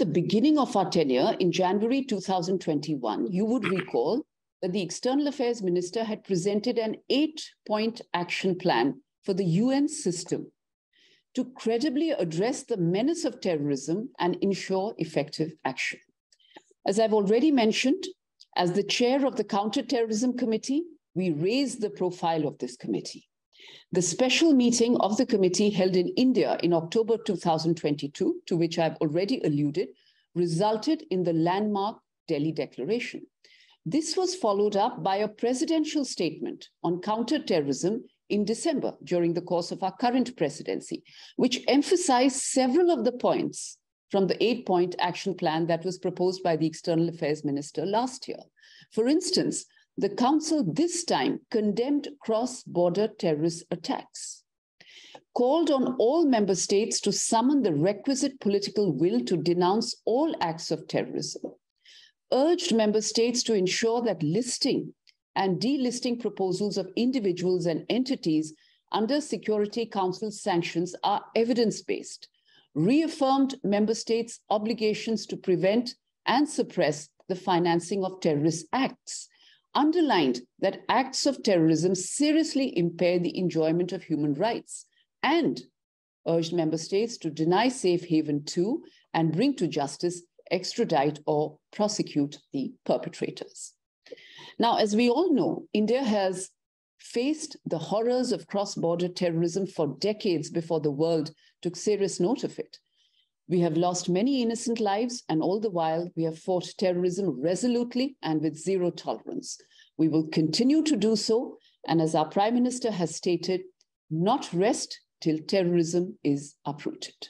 the beginning of our tenure in January 2021, you would recall that the External Affairs Minister had presented an eight point action plan for the UN system to credibly address the menace of terrorism and ensure effective action. As I've already mentioned, as the chair of the Counterterrorism Committee, we raised the profile of this committee. The special meeting of the committee held in India in October 2022, to which I've already alluded, resulted in the landmark Delhi Declaration. This was followed up by a presidential statement on counterterrorism in December during the course of our current presidency, which emphasized several of the points from the eight point action plan that was proposed by the External Affairs Minister last year. For instance, the Council this time condemned cross border terrorist attacks, called on all member states to summon the requisite political will to denounce all acts of terrorism, urged member states to ensure that listing and delisting proposals of individuals and entities under Security Council sanctions are evidence based, reaffirmed member states' obligations to prevent and suppress the financing of terrorist acts, underlined that acts of terrorism seriously impair the enjoyment of human rights, and urged member states to deny safe haven to and bring to justice, extradite, or prosecute the perpetrators. Now, as we all know, India has faced the horrors of cross border terrorism for decades before the world took serious note of it. We have lost many innocent lives, and all the while, we have fought terrorism resolutely and with zero tolerance. We will continue to do so. And as our Prime Minister has stated, not rest till terrorism is uprooted.